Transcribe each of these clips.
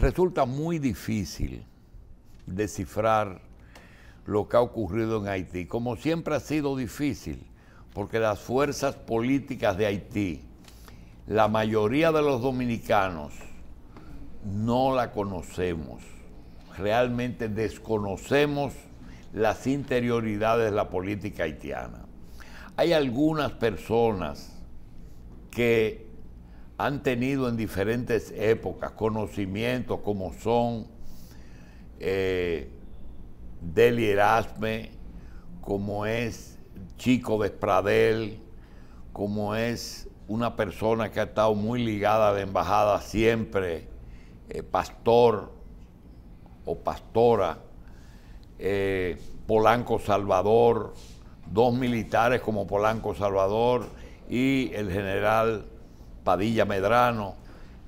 Resulta muy difícil descifrar lo que ha ocurrido en Haití, como siempre ha sido difícil, porque las fuerzas políticas de Haití, la mayoría de los dominicanos no la conocemos, realmente desconocemos las interioridades de la política haitiana. Hay algunas personas que han tenido en diferentes épocas conocimientos como son eh, Deli Erasme, como es Chico Despradel, como es una persona que ha estado muy ligada a la embajada siempre, eh, pastor o pastora, eh, Polanco Salvador, dos militares como Polanco Salvador y el general Padilla Medrano.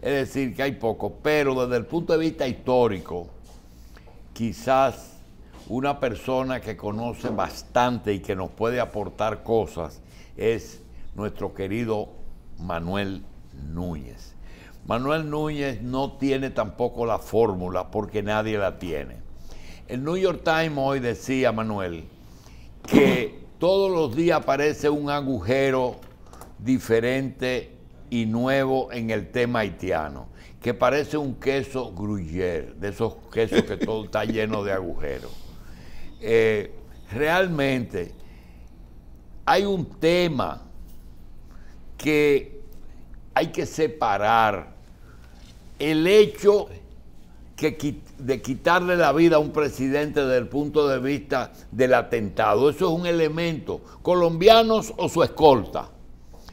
Es decir, que hay poco, pero desde el punto de vista histórico, quizás una persona que conoce bastante y que nos puede aportar cosas es nuestro querido Manuel Núñez. Manuel Núñez no tiene tampoco la fórmula porque nadie la tiene. El New York Times hoy decía, Manuel, que todos los días aparece un agujero diferente y nuevo en el tema haitiano, que parece un queso gruyère, de esos quesos que todo está lleno de agujeros. Eh, realmente hay un tema que hay que separar el hecho de quitarle la vida a un presidente desde el punto de vista del atentado. Eso es un elemento. Colombianos o su escolta.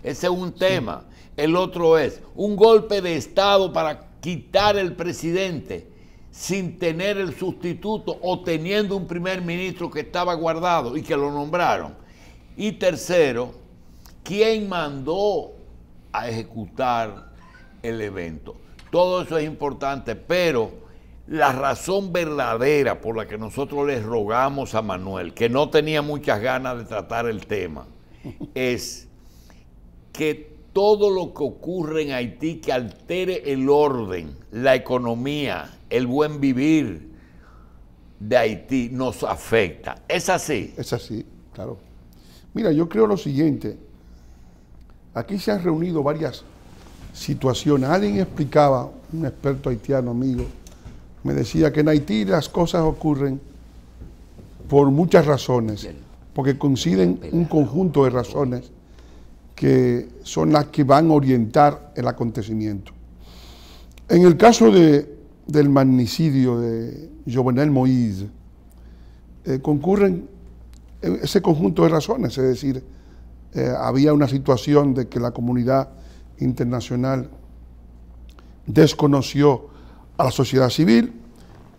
Ese es un tema. El otro es un golpe de Estado para quitar el presidente sin tener el sustituto o teniendo un primer ministro que estaba guardado y que lo nombraron. Y tercero, ¿quién mandó a ejecutar el evento? Todo eso es importante, pero la razón verdadera por la que nosotros les rogamos a Manuel, que no tenía muchas ganas de tratar el tema, es que todo lo que ocurre en Haití que altere el orden, la economía, el buen vivir de Haití nos afecta. ¿Es así? Es así, claro. Mira, yo creo lo siguiente. Aquí se han reunido varias situaciones. Alguien explicaba, un experto haitiano amigo, me decía que en Haití las cosas ocurren por muchas razones, porque coinciden un conjunto de razones que son las que van a orientar el acontecimiento. En el caso del magnicidio de Jovenel Moïse, eh, concurren ese conjunto de razones, es decir, eh, había una situación de que la comunidad internacional desconoció a la sociedad civil,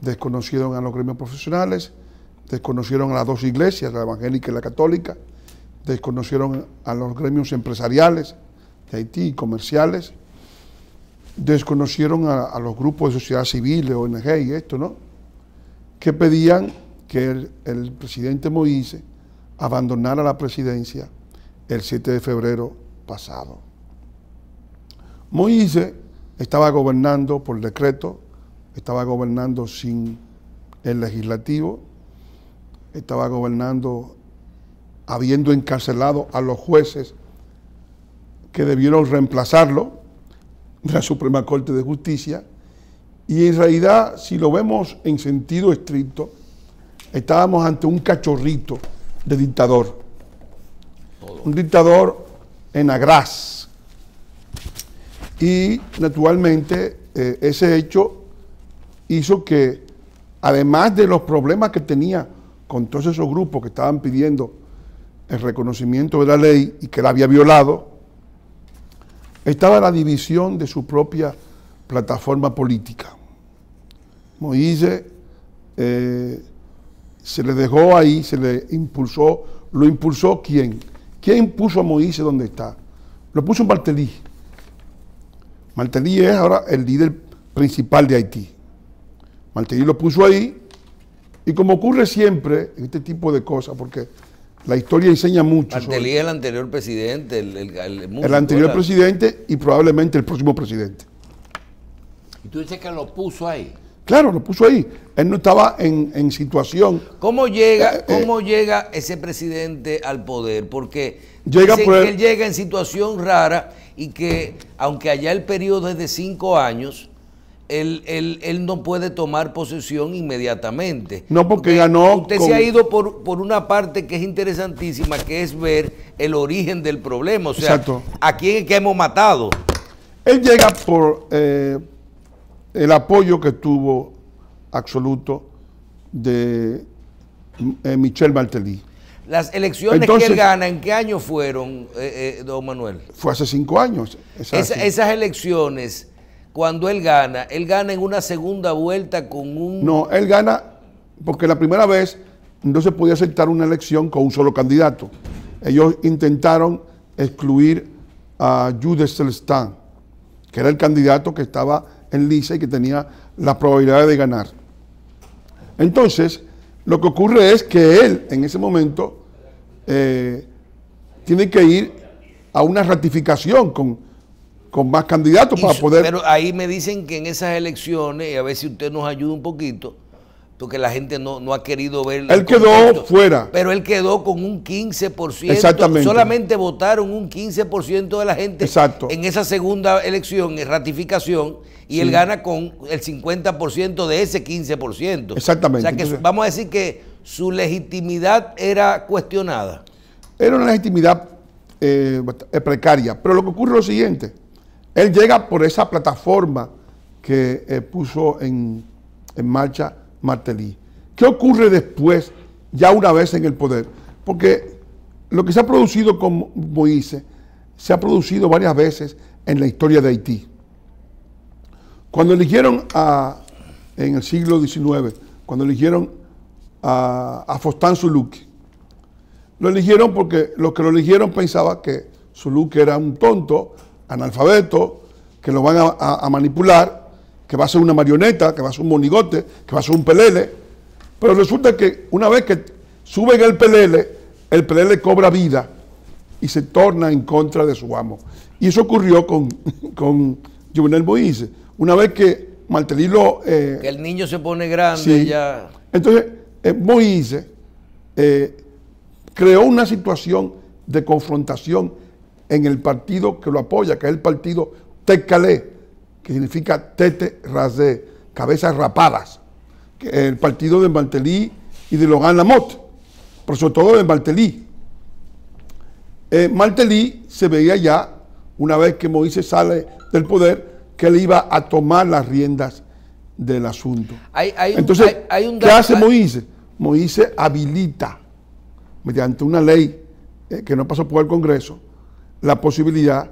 desconocieron a los gremios profesionales, desconocieron a las dos iglesias, la evangélica y la católica, desconocieron a los gremios empresariales de Haití y comerciales, desconocieron a, los grupos de sociedad civil, ONG y esto, ¿no? Que pedían que el, presidente Moïse abandonara la presidencia el 7 de febrero pasado. Moïse estaba gobernando por decreto estaba gobernando sin el legislativo, estaba gobernando habiendo encarcelado a los jueces que debieron reemplazarlo de la Suprema Corte de Justicia, y en realidad, si lo vemos en sentido estricto, estábamos ante un cachorrito de dictador, un dictador en agraz. Y naturalmente eh, ese hecho hizo que, además de los problemas que tenía con todos esos grupos que estaban pidiendo el reconocimiento de la ley y que la había violado, estaba la división de su propia plataforma política. Moïse eh, se le dejó ahí, se le impulsó, lo impulsó quién? ¿Quién impuso a Moïse donde está? Lo puso Martelly. Martelly es ahora el líder principal de Haití. Martelly lo puso ahí y como ocurre siempre en este tipo de cosas, porque la historia enseña mucho. Martelly es el anterior presidente, el, el, el anterior presidente y probablemente el próximo presidente. Y tú dices que lo puso ahí. Claro, lo puso ahí. Él no estaba en, situación. ¿Cómo llega, eh, eh, cómo llega ese presidente al poder? Porque llega él llega en situación rara y que, aunque allá el periodo es de cinco años, él, él, no puede tomar posesión inmediatamente. No, porque ganó. Usted se ha ido por, por, una parte que es interesantísima, que es ver el origen del problema. O sea, ¿a quién es que hemos matado? Él llega por eh, el apoyo que tuvo absoluto de eh, Michel Martelly. Las elecciones que él gana, ¿en qué año fueron, eh, don Manuel? Fue hace cinco años. esas elecciones cuando él gana, él gana en una segunda vuelta con un... No, él gana porque la primera vez no se podía aceptar una elección con un solo candidato. Ellos intentaron excluir a Judes Celestin, que era el candidato que estaba en lisa y que tenía la probabilidad de ganar. Entonces, lo que ocurre es que él en ese momento eh, tiene que ir a una ratificación con con más candidatos para poder... Pero ahí me dicen que en esas elecciones, y a ver si usted nos ayuda un poquito, porque la gente no, ha querido ver... Él quedó fuera. Pero él quedó con un 15%. Exactamente. Solamente votaron un 15% de la gente Exacto. en esa segunda elección, en ratificación, y él gana con el 50% de ese 15%. Exactamente. O sea que vamos a decir que su legitimidad era cuestionada. Era una legitimidad eh, precaria. Pero lo que ocurre es lo siguiente. Él llega por esa plataforma que eh, puso en, marcha Martelly. ¿Qué ocurre después, ya una vez en el poder? Porque lo que se ha producido con Moïse se ha producido varias veces en la historia de Haití. Cuando eligieron a, en el siglo XIX, cuando eligieron a, a Fostán lo eligieron porque los que lo eligieron pensaban que Zuluki era un tonto, analfabeto, que lo van a, manipular, que va a ser una marioneta, que va a ser un monigote, que va a ser un pelele. Pero resulta que una vez que suben el pelele, el pelele cobra vida y se torna en contra de su amo. Y eso ocurrió con, con Juvenel Moïse. Una vez que Martelly lo... Eh, que el niño se pone grande ya... Entonces, eh, Moïse eh, creó una situación de confrontación en el partido que lo apoya, que es el partido Tecalé, que significa tete rasé, cabezas rapadas, que es el partido de Martelly y de Logan Lamotte, pero sobre todo de Martelly. Eh, Martelly se veía ya, una vez que Moisés sale del poder, que él iba a tomar las riendas del asunto. Entonces, ¿qué hace Moisés? Moisés habilita, mediante una ley eh, que no pasó por el Congreso, la posibilidad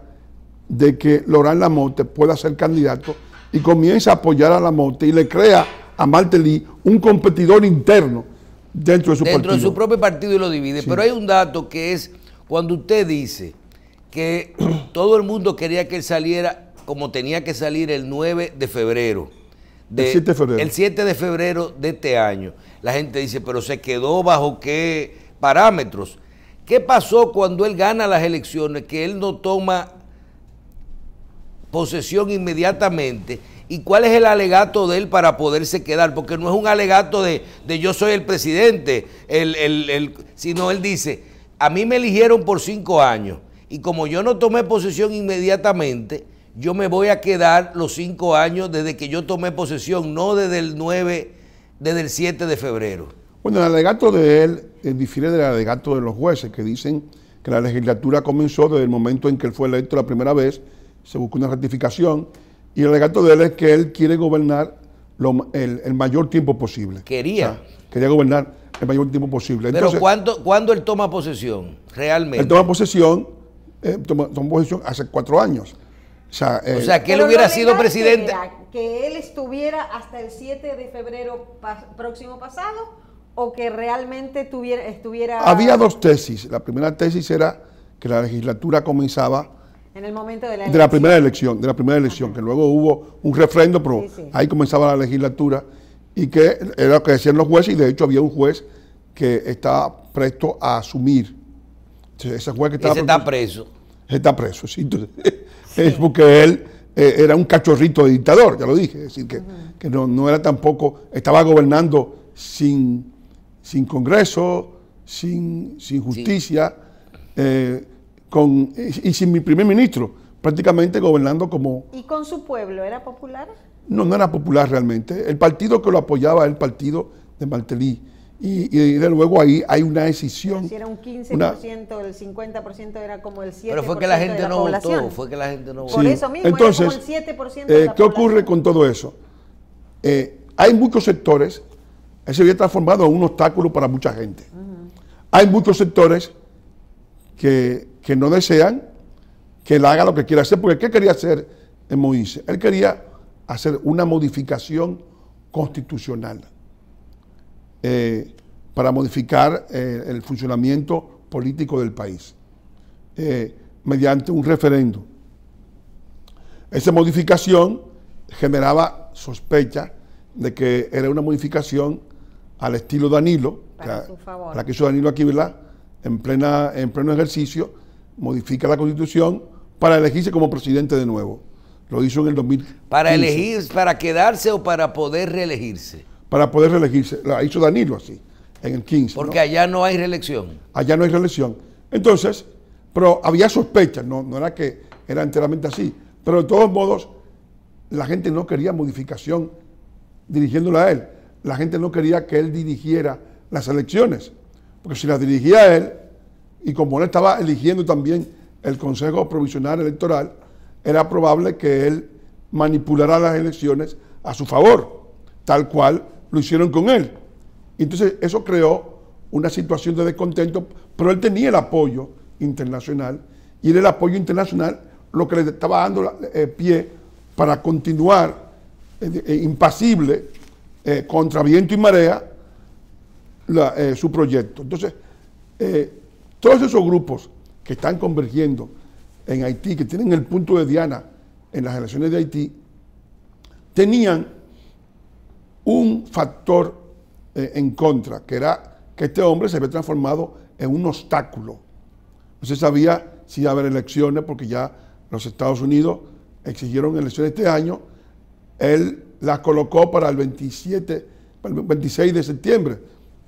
de que Laurent Lamotte pueda ser candidato y comienza a apoyar a Lamotte y le crea a Martelly un competidor interno dentro de su partido. Dentro de su propio partido y lo divide. Pero hay un dato que es cuando usted dice que todo el mundo quería que él saliera como tenía que salir el 9 de febrero. el 7 de febrero. El 7 de febrero de este año. La gente dice, pero se quedó bajo qué parámetros. ¿Qué pasó cuando él gana las elecciones? Que él no toma posesión inmediatamente. ¿Y cuál es el alegato de él para poderse quedar? Porque no es un alegato de, yo soy el presidente, sino él dice, a mí me eligieron por cinco años y como yo no tomé posesión inmediatamente, yo me voy a quedar los cinco años desde que yo tomé posesión, no desde el 9, desde el 7 de febrero. Bueno, el alegato de él eh, difiere del alegato de los jueces, que dicen que la legislatura comenzó desde el momento en que él fue electo la primera vez, se buscó una ratificación, y el alegato de él es que él quiere gobernar el, mayor tiempo posible. Quería. quería gobernar el mayor tiempo posible. Pero ¿cuándo, él toma posesión realmente? Él toma posesión, eh, toma, posesión hace cuatro años. O sea, eh, que él hubiera sido presidente. que él estuviera hasta el 7 de febrero próximo pasado o que realmente tuviera, estuviera... Había dos tesis. La primera tesis era que la legislatura comenzaba... En el momento de la, de la primera elección, de la primera elección, que luego hubo un refrendo, pero ahí comenzaba la legislatura y que era lo que decían los jueces y de hecho había un juez que estaba presto a asumir. ese juez que estaba... Ese está preso. Está preso, sí. es porque él eh, era un cachorrito de dictador, ya lo dije, es decir, que, que no, no era tampoco, estaba gobernando sin, sin Congreso, sin, sin justicia, eh, con, y, y sin mi primer ministro, prácticamente gobernando como... ¿Y con su pueblo era popular? No, no era popular realmente. El partido que lo apoyaba era el partido de Martelly. Y, y de luego ahí hay una decisión. Si era un 15%, una- el 50% era como el 7% Pero fue que la gente la no población. votó, fue que la gente no votó. Por eso mismo, Entonces, era como el 7% de eh, la ¿Qué ocurre con todo eso? Eh, hay muchos sectores, se había transformado en un obstáculo para mucha gente. Hay muchos sectores que, que no desean que él haga lo que quiera hacer, porque ¿qué quería hacer en Moisés? Él quería hacer una modificación constitucional eh, para modificar eh, el funcionamiento político del país eh, mediante un referendo. Esa modificación generaba sospecha de que era una modificación al estilo Danilo, Para que- su favor. la que hizo Danilo aquí, ¿verdad? En, plena, en pleno ejercicio, modifica la constitución para elegirse como presidente de nuevo. Lo hizo en el 2015. Para elegir, para quedarse o para poder reelegirse. Para poder reelegirse. La hizo Danilo así, en el 15. ¿no? Porque allá no hay reelección. allá no hay reelección. Entonces, pero había sospechas, no, no era que era enteramente así, pero de todos modos, la gente no quería modificación dirigiéndola a él. La gente no quería que él dirigiera las elecciones, porque si las dirigía él, y como él estaba eligiendo también el Consejo Provisional Electoral, era probable que él manipulara las elecciones a su favor, tal cual lo hicieron con él. Entonces eso creó una situación de descontento, pero él tenía el apoyo internacional y era el apoyo internacional lo que le estaba dando eh, pie para continuar eh, eh, impasible eh, contra viento y marea eh, su proyecto. Entonces, eh, todos esos grupos que están convergiendo en Haití, que tienen el punto de Diana en las elecciones de Haití, tenían un factor en contra, que era que este hombre se había transformado en un obstáculo. No se sabía si iba a haber elecciones, porque ya los Estados Unidos exigieron elecciones este año. Él las colocó para el 27, para el 26 de septiembre.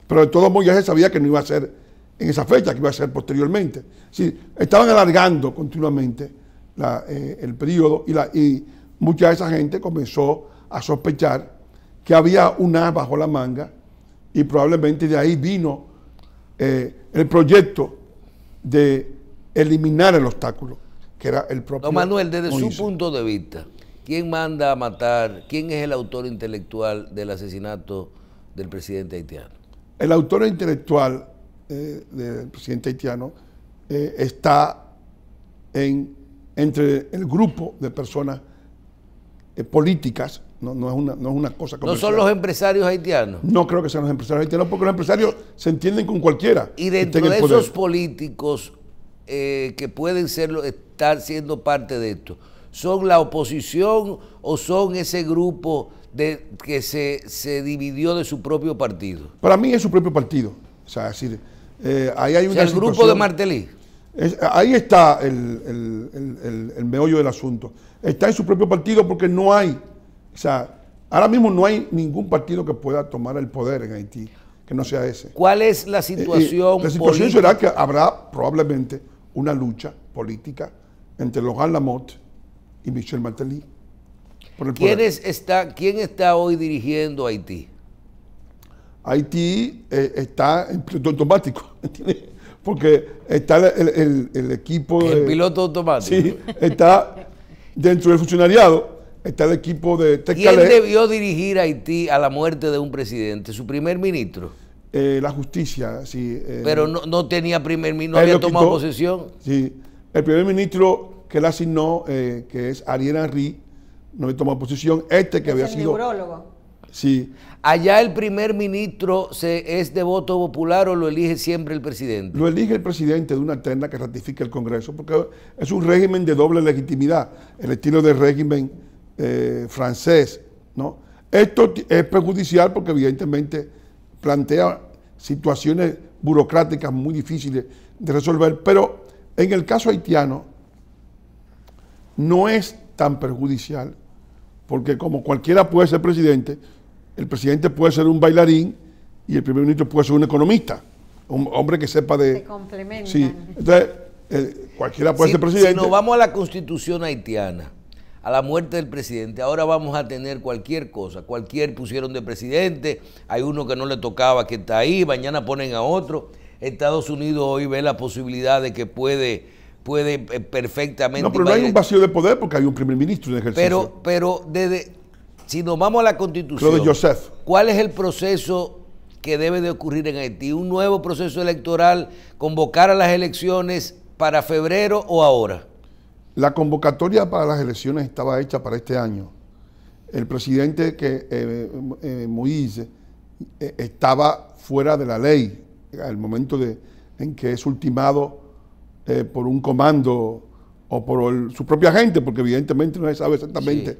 Pero de todos modos ya se sabía que no iba a ser en esa fecha, que iba a ser posteriormente. Sí, estaban alargando continuamente la, eh, el periodo y, la, y mucha de esa gente comenzó a sospechar que había un as bajo la manga y probablemente de ahí vino eh, el proyecto de eliminar el obstáculo, que era el propio. Don Manuel, desde Moisés. su punto de vista, ¿quién manda a matar? ¿Quién es el autor intelectual del asesinato del presidente haitiano? El autor intelectual eh, del presidente haitiano eh, está en, entre el grupo de personas eh, políticas, no, no es una, no es una cosa ¿No comercial. son los empresarios haitianos? No creo que sean los empresarios haitianos, porque los empresarios se entienden con cualquiera. Y dentro de esos políticos que pueden serlo, estar siendo parte de esto, ¿son la oposición o son ese grupo de, que se, se dividió de su propio partido? Para mí es su propio partido. O sea, decir, eh, ahí hay O una sea, el grupo de situación-. Es- ahí está el, el- el- meollo del asunto. Está en su propio partido porque no hay, o sea, ahora mismo no hay ningún partido que pueda tomar el poder en Haití, que no sea ese. ¿Cuál es la Eh, situación eh, la situación política? será que habrá probablemente una lucha política entre Lohan Lamotte y Michel Martelly. ¿Quién, es- está, ¿Quién está hoy dirigiendo Haití? Haití eh, está en piloto automático, ¿entiendes? Porque está el, el- el equipo El de- piloto automático. Sí, está dentro del funcionariado, está el equipo de ¿Quién Tecalé, debió dirigir Haití a la muerte de un presidente? ¿Su primer ministro? eh, la justicia, sí. eh, Pero no, no tenía primer ministro, no había tomado quitó. posesión. Sí, el primer ministro que él asignó, eh, que es Ariel Henry, no había tomado posición. Este que Es había el sido. neurólogo. Sí, Allá el primer ministro se, es de voto popular o lo elige siempre el presidente. lo elige el presidente de una terna que ratifica el Congreso, porque es un régimen de doble legitimidad, el estilo del régimen eh, francés. ¿no? Esto es perjudicial porque evidentemente plantea situaciones burocráticas muy difíciles de resolver, pero en el caso haitiano no es tan perjudicial, porque como cualquiera puede ser presidente, el presidente puede ser un bailarín y el primer ministro puede ser un economista, un hombre que sepa de... Se complementan. Sí, entonces eh, cualquiera puede Si- ser presidente. Si nos vamos a la constitución haitiana, a la muerte del presidente, ahora vamos a tener cualquier cosa. Cualquier pusieron de presidente, hay uno que no le tocaba que está ahí, mañana ponen a otro. Estados Unidos hoy ve la posibilidad de que puede, puede eh, perfectamente. no, pero no hay un vacío de poder porque hay un primer ministro en ejercicio. pero, pero desde, si nos vamos a la constitución, Claude Joseph. ¿cuál es el proceso que debe de ocurrir en Haití? ¿Un nuevo proceso electoral? ¿Convocar a las elecciones para febrero o ahora? La convocatoria para las elecciones estaba hecha para este año. El presidente que eh, eh, Moïse eh, estaba fuera de la ley al momento de, en que es ultimado eh, por un comando o por el- su propia gente, porque evidentemente no se sabe exactamente. Sí.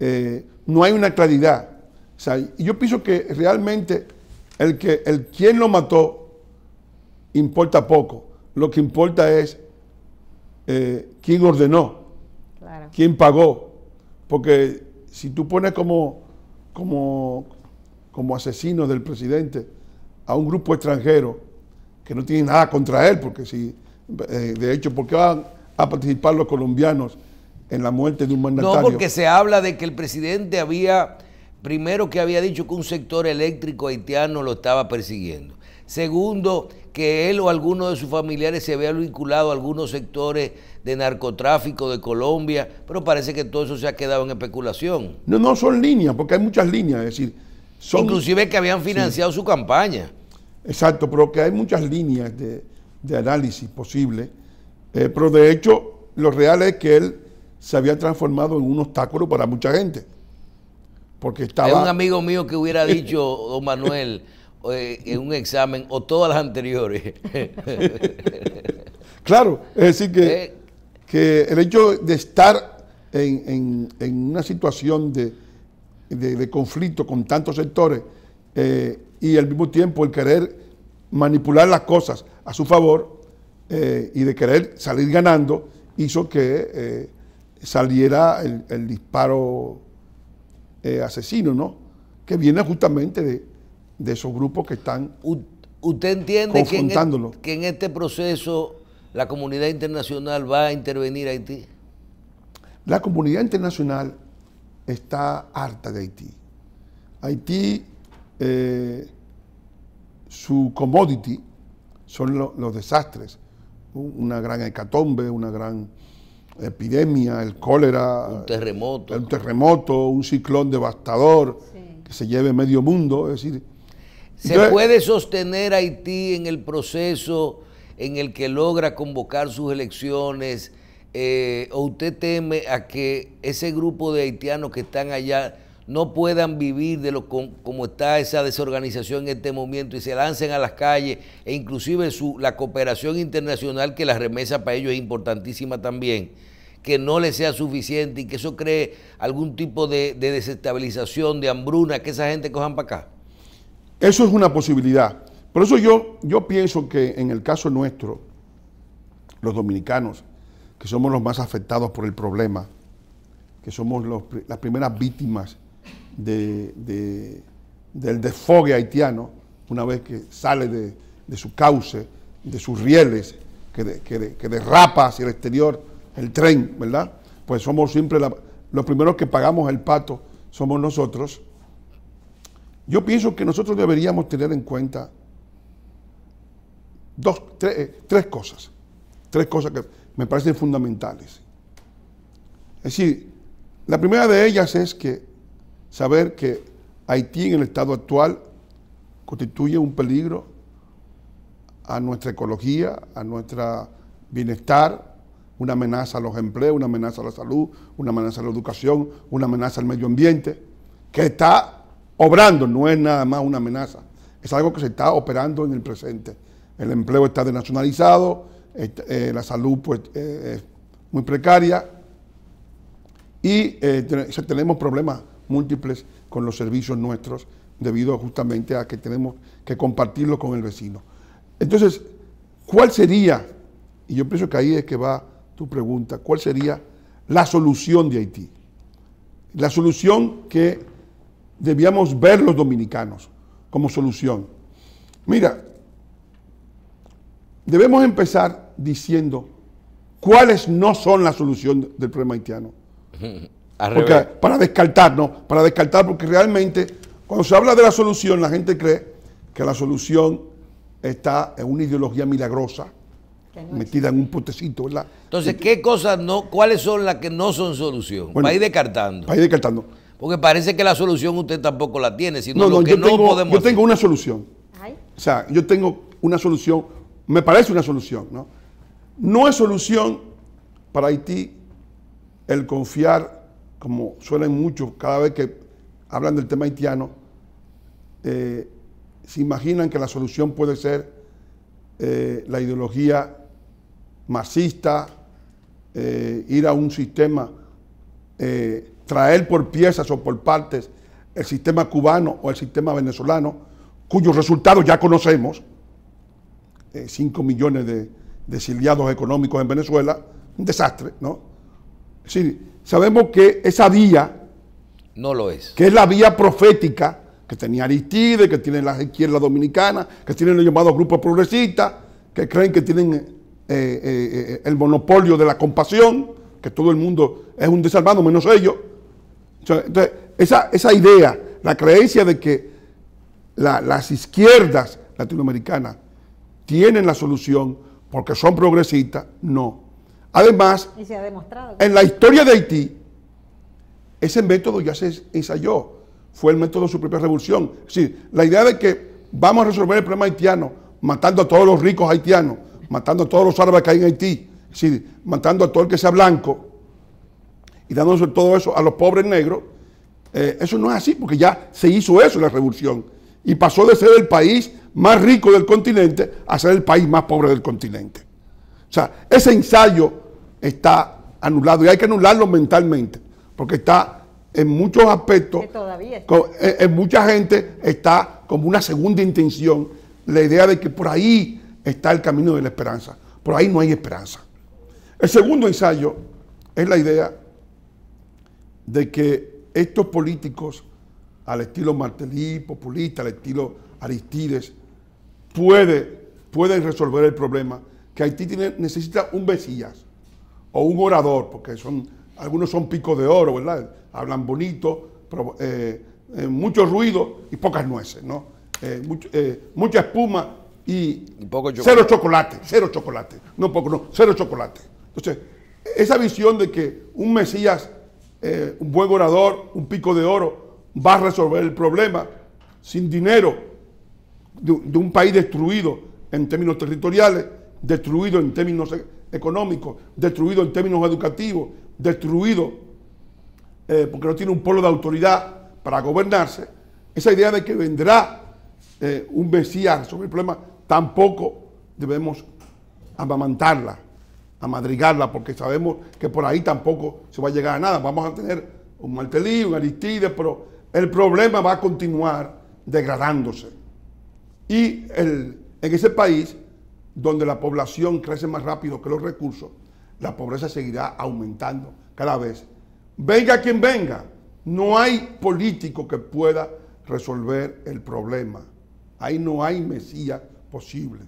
Eh, no hay una claridad. O sea, y yo pienso que realmente el que el quien lo mató importa poco. Lo que importa es eh, quién ordenó, Claro. quién pagó. Porque si tú pones como, como, como asesino del presidente a un grupo extranjero que no tiene nada contra él, porque si, eh, de hecho, ¿por qué van a participar los colombianos en la muerte de un mandatario? No, porque se habla de que el presidente había, primero que había dicho que un sector eléctrico haitiano lo estaba persiguiendo. Segundo, que él o alguno de sus familiares se había vinculado a algunos sectores de narcotráfico de Colombia, pero parece que todo eso se ha quedado en especulación. No, no son líneas, porque hay muchas líneas, es decir, son... Inclusive que habían financiado su campaña. Exacto, pero que hay muchas líneas de, de análisis posibles. Eh, pero de hecho, lo real es que él se había transformado en un obstáculo para mucha gente. Porque Hay estaba. un amigo mío que hubiera dicho, don Manuel, eh, en un examen, o todas las anteriores. Claro, es decir, que, Eh. que el hecho de estar en, en- en una situación de, de- de conflicto con tantos sectores y al mismo tiempo el querer manipular las cosas a su favor eh, y de querer salir ganando hizo que eh, saliera el, el disparo eh, asesino, ¿no? Que viene justamente de, de esos grupos que están ¿Usted entiende que en, Confrontándolo. e- que en este proceso la comunidad internacional va a intervenir a Haití? La comunidad internacional está harta de Haití. Haití, eh, su commodity son lo- los desastres, una gran hecatombe, una gran epidemia, el cólera, Un terremoto. un terremoto, un ciclón devastador Sí. que se lleve medio mundo, es decir, ¿Se entonces, puede sostener Haití en el proceso en el que logra convocar sus elecciones? eh, ¿O usted teme a que ese grupo de haitianos que están allá no puedan vivir de lo com- como está esa desorganización en este momento y se lancen a las calles e inclusive su, la cooperación internacional que la remesa para ellos es importantísima también? que no les sea suficiente y que eso cree algún tipo de, de desestabilización, de hambruna, que esa gente cojan para acá. Eso es una posibilidad. Por eso yo, yo pienso que en el caso nuestro, los dominicanos, que somos los más afectados por el problema, que somos las primeras víctimas de- de- del desfogue haitiano, una vez que sale de, de su cauce, de sus rieles, que, que que derrapa hacia el exterior el tren, ¿verdad? Pues somos siempre los primeros que pagamos el pato, somos nosotros. Yo pienso que nosotros deberíamos tener en cuenta dos, eh, tres cosas, tres cosas que me parecen fundamentales. Es decir, la primera de ellas es que saber que Haití en el estado actual constituye un peligro a nuestra ecología, a nuestro bienestar, una amenaza a los empleos, una amenaza a la salud, una amenaza a la educación, una amenaza al medio ambiente, que está obrando, no es nada más una amenaza, es algo que se está operando en el presente. El empleo está desnacionalizado, est- eh, la salud pues, eh, es muy precaria y eh, ten- tenemos problemas múltiples con los servicios nuestros debido justamente a que tenemos que compartirlo con el vecino. Entonces, ¿cuál sería, y yo pienso que ahí es que va tu pregunta, cuál sería la solución de Haití. La solución que debíamos ver los dominicanos como solución. Mira, debemos empezar diciendo cuáles no son la solución del problema haitiano. Porque, para descartar, no, para descartar, porque realmente cuando se habla de la solución, la gente cree que la solución está en una ideología milagrosa, metida en un potecito, ¿verdad? Entonces, ¿qué cosas no, cuáles son las que no son solución? para ir descartando. Para ir descartando. Porque parece que la solución usted tampoco la tiene, sino lo que no tengo, podemos Yo tengo una solución. O sea, yo tengo una solución, me parece una solución, ¿no? No es solución para Haití el confiar, como suelen muchos cada vez que hablan del tema haitiano, eh, se imaginan que la solución puede ser eh, la ideología marxista, eh, ir a un sistema, traer por piezas o por partes el sistema cubano o el sistema venezolano, cuyos resultados ya conocemos, 5 millones de, de exiliados económicos en Venezuela, un desastre, ¿no? Sí, sabemos que esa vía... No lo es. Que es la vía profética que tenía Aristide, que tiene la izquierda dominicana, que tienen los llamados grupos progresistas, que creen que tienen eh, eh, eh, el monopolio de la compasión, que todo el mundo es un desalmado menos ellos. Entonces, esa, esa idea, la creencia de que las izquierdas latinoamericanas tienen la solución porque son progresistas, no. Además, en la historia de Haití, ese método ya se ensayó, fue el método de su propia revolución. Es decir, la idea de que vamos a resolver el problema haitiano matando a todos los ricos haitianos, matando a todos los árabes que hay en Haití, es decir, matando a todo el que sea blanco y dándose todo eso a los pobres negros, eh, eso no es así, porque ya se hizo eso en la revolución y pasó de ser el país más rico del continente a ser el país más pobre del continente. O sea, ese ensayo está anulado y hay que anularlo mentalmente, porque está en muchos aspectos, en, mucha gente está como una segunda intención la idea de que por ahí está el camino de la esperanza. Por ahí no hay esperanza. El segundo ensayo es la idea de que estos políticos, al estilo Martelly, populista, al estilo Aristides, puede, pueden resolver el problema que Haití tiene, necesita un Mesías o un orador, porque son, algunos son picos de oro, ¿verdad? Hablan bonito, pero, eh, eh, mucho ruido y pocas nueces, ¿no? Eh, mucha espuma y, cero chocolate, cero chocolate, no poco, no, cero chocolate. Entonces, esa visión de que un Mesías, un buen orador, un pico de oro, va a resolver el problema sin dinero de un país destruido en términos territoriales, destruido en términos e-, económicos, destruido en términos educativos, destruido eh, porque no tiene un polo de autoridad para gobernarse, esa idea de que vendrá eh, un Mesías sobre el problema, tampoco debemos amamantarla, amadrigarla, porque sabemos que por ahí tampoco se va a llegar a nada. Vamos a tener un Martelí, un Aristides, pero el problema va a continuar degradándose. Y en ese país donde la población crece más rápido que los recursos, la pobreza seguirá aumentando cada vez. Venga quien venga, no hay político que pueda resolver el problema. Ahí no hay mesías posibles.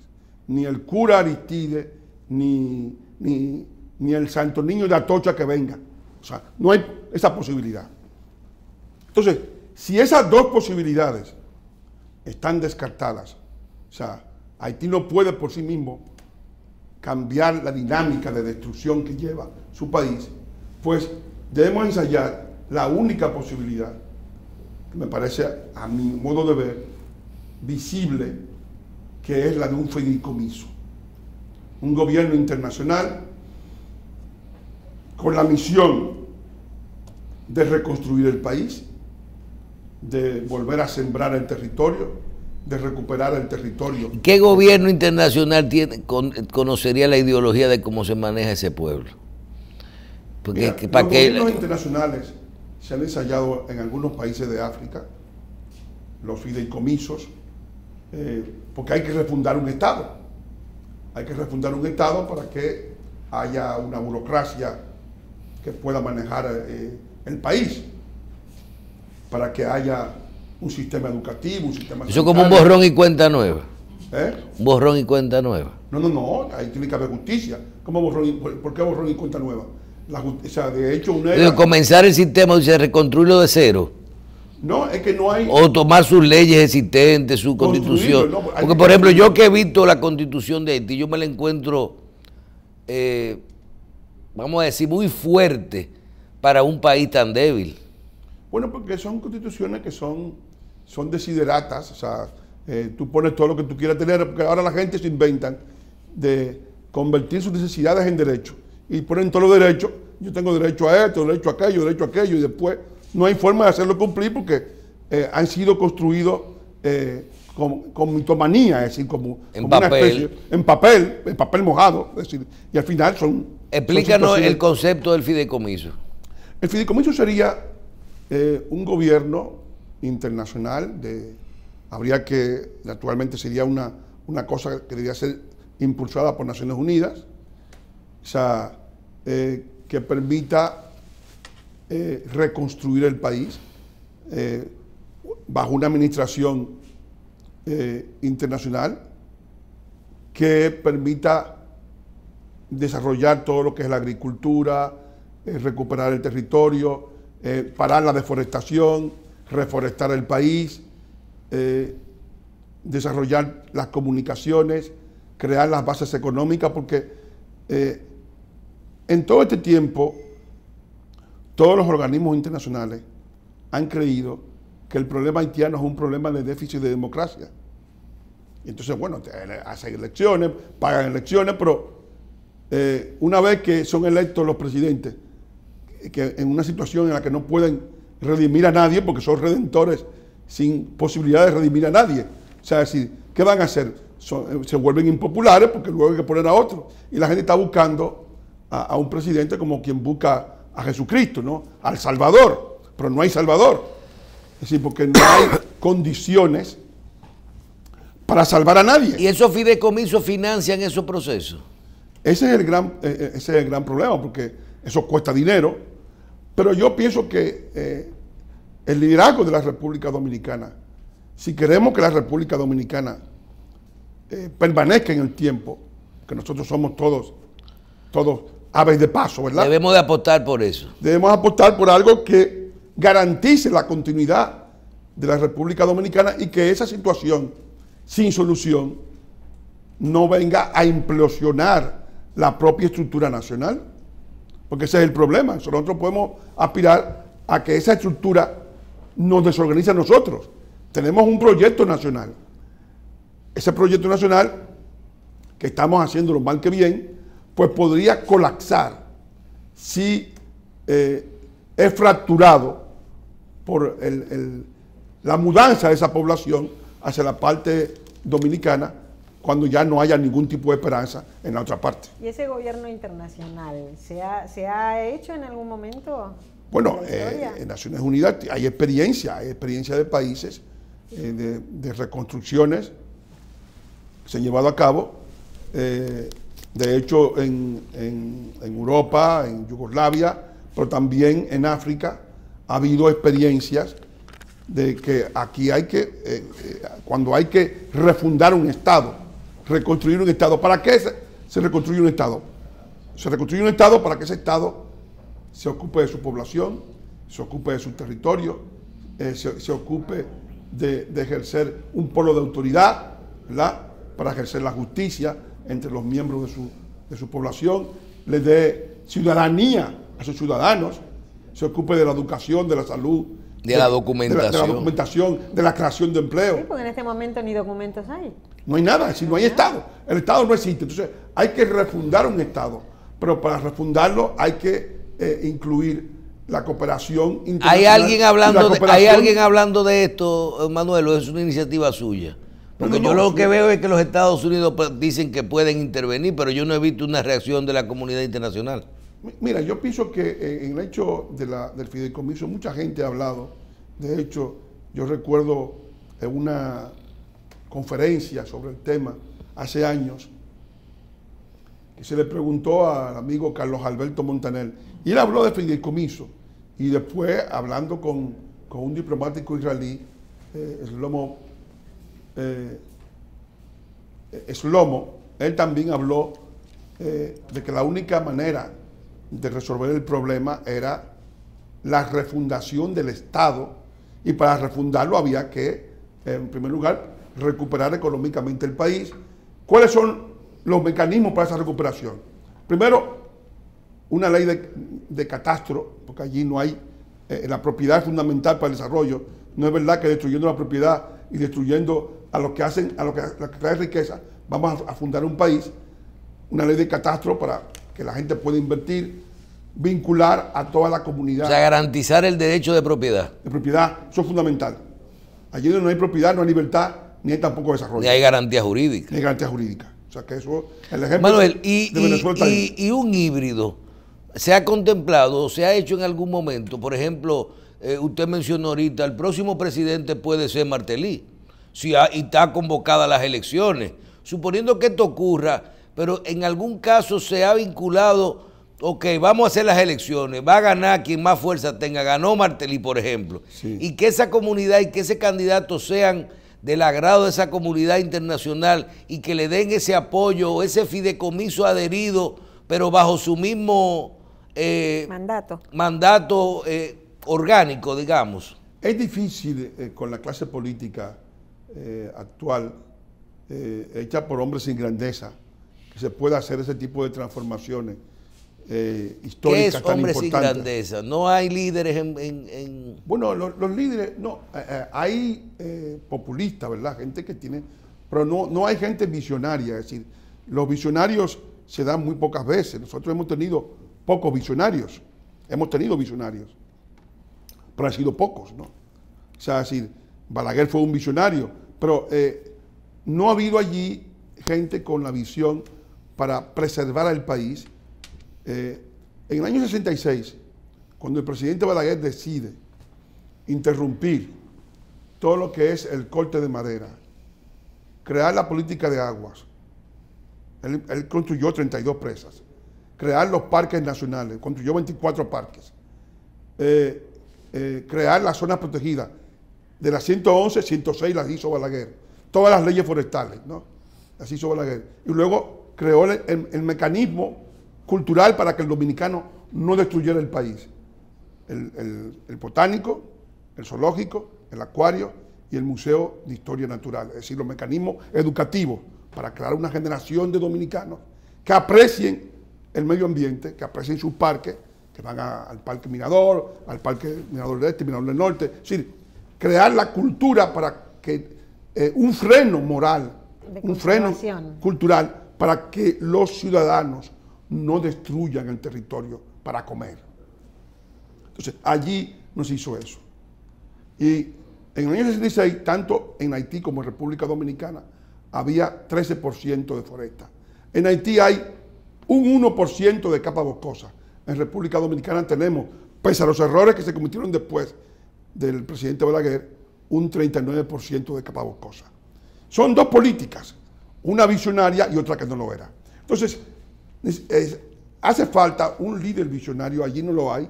Ni el cura Aristide, ni, ni, ni el santo niño de Atocha que venga. O sea, no hay esa posibilidad. Entonces, si esas dos posibilidades están descartadas, o sea, Haití no puede por sí mismo cambiar la dinámica de destrucción que lleva su país, pues debemos ensayar la única posibilidad, que me parece a mi modo de ver visible, que es la de un fideicomiso. Un gobierno internacional con la misión de reconstruir el país, de volver a sembrar el territorio, de recuperar el territorio. ¿Qué gobierno internacional tiene, conocería la ideología de cómo se maneja ese pueblo? Porque, los gobiernos internacionales se han ensayado en algunos países de África, los fideicomisos, eh, porque hay que refundar un Estado. Hay que refundar un Estado para que haya una burocracia que pueda manejar eh, el país para que haya un sistema educativo, un sistema Eso como un sanitario. borrón y cuenta nueva. ¿Eh? Un borrón y cuenta nueva. No, no, no, ahí tiene que haber justicia. ¿Cómo borrón y, por, qué borrón y cuenta nueva? La o sea, de hecho, una Digo, comenzar el sistema, dice, reconstruirlo de cero. No, es que no hay... O tomar sus leyes existentes, su constitución. no, Porque, que por ejemplo, yo que he visto la constitución de Haití, yo me la encuentro, eh, vamos a decir, muy fuerte para un país tan débil. Bueno, porque son constituciones que son, son desideratas, o sea, eh, tú pones todo lo que tú quieras tener, porque ahora la gente se inventan de convertir sus necesidades en derechos y ponen todos los derechos, yo tengo derecho a esto, derecho a aquello, derecho a aquello, y después no hay forma de hacerlo cumplir porque eh, han sido construidos eh, con, con mitomanía, es decir, como, En como una papel. especie, en papel, en papel mojado, es decir, y al final son... Explícanos el concepto del fideicomiso. el fideicomiso sería eh, un gobierno internacional, habría que, naturalmente sería una, una cosa que debería ser impulsada por Naciones Unidas, o sea, eh, que permita eh, reconstruir el país eh, bajo una administración internacional que permita desarrollar todo lo que es la agricultura, recuperar el territorio, parar la deforestación, reforestar el país, eh, desarrollar las comunicaciones, crear las bases económicas, porque eh, en todo este tiempo todos los organismos internacionales han creído que el problema haitiano es un problema de déficit de democracia. Entonces, bueno, te- hacen elecciones, pagan elecciones, pero eh, una vez que son electos los presidentes, que en una situación en la que no pueden redimir a nadie, porque son redentores sin posibilidad de redimir a nadie. O sea, es decir, ¿qué van a hacer? Son- eh, se vuelven impopulares porque luego hay que poner a otro. Y la gente está buscando a, a un presidente como quien busca a Jesucristo, ¿no? Al Salvador. Pero no hay Salvador. Es decir, porque no hay condiciones para salvar a nadie. ¿Y esos fideicomisos financian esos procesos? Ese es el gran, eh, eh, ese es el gran problema, porque eso cuesta dinero. Pero yo pienso que eh, el liderazgo de la República Dominicana, si queremos que la República Dominicana eh, permanezca en el tiempo, que nosotros somos todos, todos aves de paso, ¿verdad? Debemos de apostar por eso. Debemos apostar por algo que garantice la continuidad de la República Dominicana y que esa situación sin solución no venga a implosionar la propia estructura nacional. Porque ese es el problema. Nosotros podemos aspirar a que esa estructura nos desorganice a nosotros. Tenemos un proyecto nacional. Ese proyecto nacional, que estamos haciéndolo mal que bien, pues podría colapsar si eh, es fracturado por la mudanza de esa población hacia la parte dominicana cuando ya no haya ningún tipo de esperanza en la otra parte. ¿Y ese gobierno internacional se ha, se ha hecho en algún momento? Bueno, eh, en Naciones Unidas hay experiencia, hay experiencia de países, eh, de, de reconstrucciones que se han llevado a cabo. eh, de hecho, en, en- en Europa, en Yugoslavia, pero también en África, ha habido experiencias de que aquí hay que, cuando hay que refundar un Estado, reconstruir un Estado. ¿Para qué se, reconstruye un Estado? Se reconstruye un Estado para que ese Estado se ocupe de su población, se ocupe de su territorio, eh, se, se ocupe de, de ejercer un polo de autoridad, ¿verdad? Para ejercer la justicia entre los miembros de su, de su población, le dé ciudadanía a sus ciudadanos, se ocupe de la educación, de la salud, De la de la, documentación. documentación, de la creación de empleo. Sí, porque en este momento ni documentos hay. No hay nada, decir, no hay Estado. El Estado no existe. Entonces, hay que refundar un Estado. Pero para refundarlo hay que eh, incluir la cooperación ¿Hay internacional. alguien y la hablando de, ¿Hay alguien hablando de esto, Manuel, o es una iniciativa suya? Porque No, no, yo no, lo que veo es que los Estados Unidos pues, dicen que pueden intervenir, pero yo no he visto una reacción de la comunidad internacional. Mi- Mira, yo pienso que eh, en el hecho del fideicomiso mucha gente ha hablado. De hecho, yo recuerdo una conferencia sobre el tema hace años que se le preguntó al amigo Carlos Alberto Montaner, Y él habló de fideicomiso. Y después, hablando con, con un diplomático israelí, eh, Slomo, eh, Slomo, él también habló eh, de que la única manera de resolver el problema era la refundación del Estado y para refundarlo había que, en primer lugar, recuperar económicamente el país. ¿Cuáles son los mecanismos para esa recuperación? Primero, una ley de, catastro, porque allí no hay, eh, la propiedad es fundamental para el desarrollo. No es verdad que destruyendo la propiedad y destruyendo a los que hacen, a lo que, a riqueza, vamos a, fundar un país. Una ley de catastro para que la gente pueda invertir, vincular a toda la comunidad. O sea, garantizar el derecho de propiedad. De propiedad, eso es fundamental. Allí donde no hay propiedad, no hay libertad, ni hay tampoco desarrollo. Ni hay garantía jurídica. Ni hay garantía jurídica. O sea, que eso, el ejemplo Manuel, y, de Venezuela y, y, un híbrido, ¿se ha contemplado, se ha hecho en algún momento? Por ejemplo, eh, usted mencionó ahorita, el próximo presidente puede ser Martelí, si y está convocada las elecciones. Suponiendo que esto ocurra, pero en algún caso se ha vinculado, ok, vamos a hacer las elecciones, va a ganar quien más fuerza tenga, ganó Martelí, por ejemplo, y que esa comunidad y que ese candidato sean del agrado de esa comunidad internacional y que le den ese apoyo, ese fideicomiso adherido, pero bajo su mismo eh, mandato, mandato eh, orgánico, digamos. Es difícil eh, con la clase política actual, hecha por hombres sin grandeza, que se pueda hacer ese tipo de transformaciones eh, históricas ¿Qué es hombre sin grandeza? ¿No hay líderes en...? Bueno, los, líderes, no, eh, eh, hay eh, populistas, ¿verdad? Gente que tiene... Pero no, no hay gente visionaria, es decir, los visionarios se dan muy pocas veces. Nosotros hemos tenido pocos visionarios, hemos tenido visionarios, pero han sido pocos, ¿no? O sea, es decir, Balaguer fue un visionario, pero no ha habido allí gente con la visión para preservar al país eh, en el año 66, cuando el presidente Balaguer decide interrumpir todo lo que es el corte de madera, crear la política de aguas, él, construyó 32 presas, crear los parques nacionales, construyó 24 parques, eh, eh, crear las zonas protegidas, de las 111, 106 las hizo Balaguer, todas las leyes forestales, ¿no? Las hizo Balaguer. Y luego creó el mecanismo cultural para que el dominicano no destruyera el país. El, botánico, el zoológico, el acuario y el Museo de Historia Natural, es decir, los mecanismos educativos para crear una generación de dominicanos que aprecien el medio ambiente, que aprecien sus parques, que van al Parque Mirador, al Parque Mirador del Este, Mirador del Norte, es decir, crear la cultura para que eh, un freno moral, un freno cultural para que los ciudadanos no destruyan el territorio para comer. Entonces, allí no se hizo eso. Y en el año 66, tanto en Haití como en República Dominicana, había 13% de foresta. En Haití hay un 1% de capa boscosa. En República Dominicana tenemos, pese a los errores que se cometieron después del presidente Balaguer, un 39% de capa boscosa. Son dos políticas, una visionaria y otra que no lo era. Entonces, hace falta un líder visionario, allí no lo hay.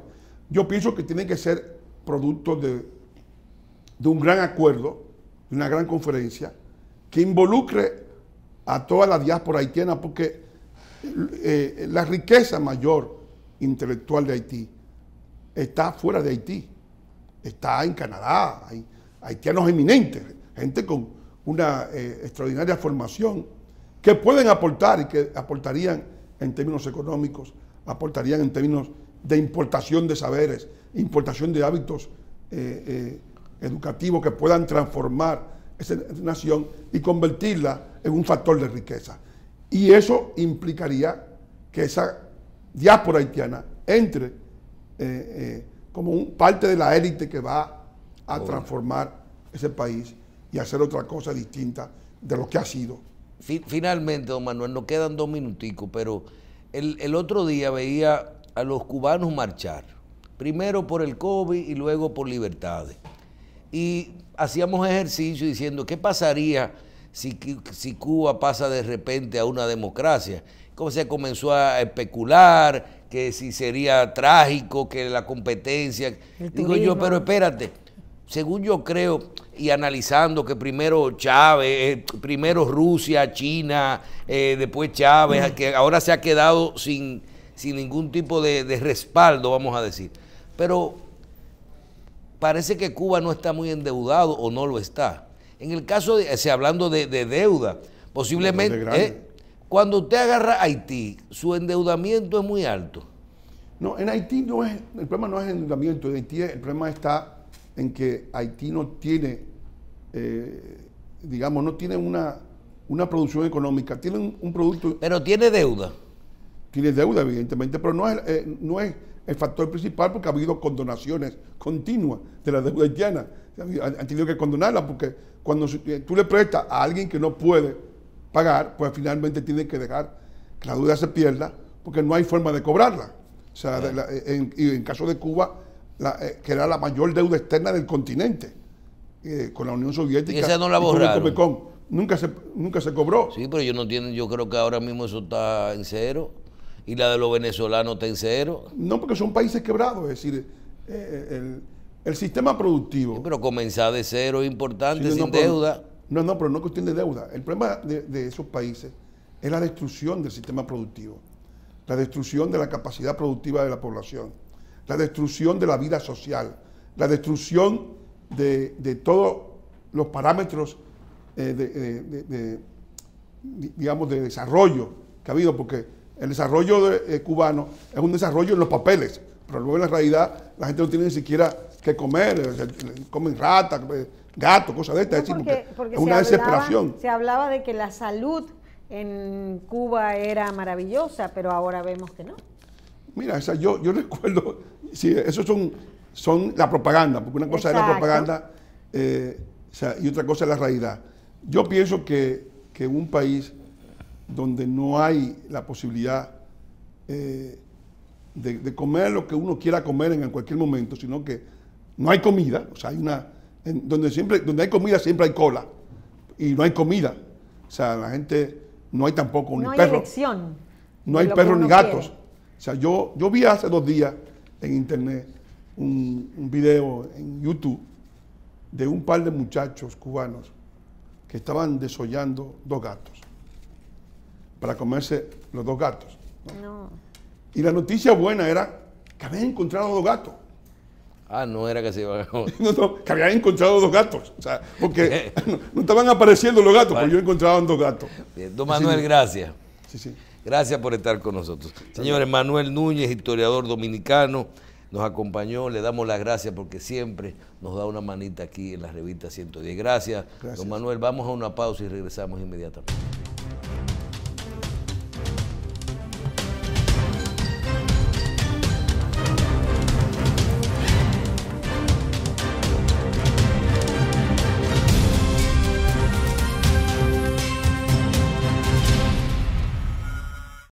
Yo pienso que tiene que ser producto de, de un gran acuerdo, de una gran conferencia, que involucre a toda la diáspora haitiana, porque eh, la riqueza mayor intelectual de Haití está fuera de Haití, está en Canadá, hay haitianos eminentes, gente con una eh, extraordinaria formación, que pueden aportar y que aportarían en términos económicos, aportarían en términos de importación de saberes, importación de hábitos eh, eh, educativos que puedan transformar esa nación y convertirla en un factor de riqueza. Y eso implicaría que esa diáspora haitiana entre como un, parte de la élite que va a transformar ese país y hacer otra cosa distinta de lo que ha sido finalmente, don Manuel, nos quedan dos minuticos, pero el, otro día veía a los cubanos marchar, primero por el COVID y luego por libertades. Y hacíamos ejercicio diciendo, ¿qué pasaría si, si Cuba pasa de repente a una democracia? Cómo se comenzó a especular que si sería trágico, que la competencia. Digo yo, pero espérate, según yo creo, y analizando que primero Chávez, eh, primero Rusia, China, eh, después Chávez, que ahora se ha quedado sin, sin ningún tipo de, de respaldo, vamos a decir. Pero parece que Cuba no está muy endeudado o no lo está. En el caso de, hablando de, de deuda, posiblemente, eh, cuando usted agarra Haití, su endeudamiento es muy alto. No, en Haití no es, el problema no es el endeudamiento, en Haití el problema está en que Haití no tiene, eh, digamos, no tiene una, una producción económica, tiene un, un producto, Pero tiene deuda. tiene deuda evidentemente, pero no es, eh, no es el factor principal porque ha habido condonaciones continuas de la deuda haitiana. Han, tenido que condonarla porque cuando eh, tú le prestas a alguien que no puede pagar, pues finalmente tiene que dejar que la deuda se pierda porque no hay forma de cobrarla. O sea, de la- en, y en caso de Cuba, la, eh, que era la mayor deuda externa del continente, eh, con la Unión Soviética. Y esa no la con borraron. Comecon. Nunca se, nunca se cobró. Sí, pero ellos no tienen, yo creo que ahora mismo eso está en cero. Y la de los venezolanos está en cero. No, porque son países quebrados, es decir, eh, el, el sistema productivo. Pero comenzar de cero es importante, Sí, no, sin pero- deuda. No, no, pero no es cuestión de deuda. El problema de, de esos países es la destrucción del sistema productivo, la destrucción de la capacidad productiva de la población, la destrucción de la vida social, la destrucción de, de todos los parámetros eh, de, de- de- de- di- digamos, de desarrollo que ha habido, porque el desarrollo de- eh, cubano es un desarrollo en los papeles, pero luego en la realidad la gente no tiene ni siquiera que comer, o sea, comen ratas, eh, gatos, cosas de estas, es No, decir, porque- porque porque es una se desesperación. Hablaba, se hablaba de que la salud en Cuba era maravillosa, pero ahora vemos que no. Mira, esa, yo, yo recuerdo, sí, eso son, son la propaganda, porque una cosa es la propaganda eh, o sea, y otra cosa es la realidad. Yo pienso que, que en un país donde no hay la posibilidad eh, de, de comer lo que uno quiera comer en cualquier momento, sino que no hay comida, o sea, hay una, en- donde, siempre, donde hay comida siempre hay cola, y no hay comida. O sea, la gente, no hay tampoco No ni hay perro. elección. No hay perros ni gatos. quiere. O sea, yo, yo vi hace dos días en internet un, un video en YouTube de un par de muchachos cubanos que estaban desollando dos gatos para comerse los dos gatos. No. Y la noticia buena era que habían encontrado dos gatos. Ah, no era que se iban a... No, no, que habían encontrado dos gatos. O sea, porque no, no estaban apareciendo los gatos, pero ellos encontraban dos gatos. Bien, Don Manuel, gracias. Sí, sí. Gracias por estar con nosotros. Señores, Manuel Núñez, historiador dominicano, nos acompañó. Le damos las gracias porque siempre nos da una manita aquí en la revista 110. Gracias, Gracias. don Manuel. Vamos a una pausa y regresamos inmediatamente.